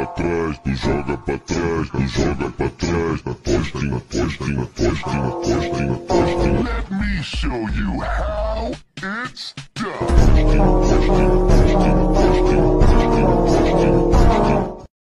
pra trás, tu joga pra trás, tu joga pra trás, na tostinha, na tostinha, na tostinha. Let me show you how it's done.